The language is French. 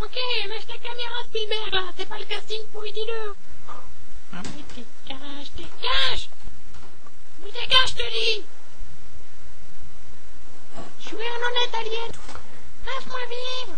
Ok, mais la caméra primaire là, c'est pas le casting pour lui dire. Mais dégage, dégage Mais dégage, te dis. Je suis un honnête alien Laisse-moi vivre.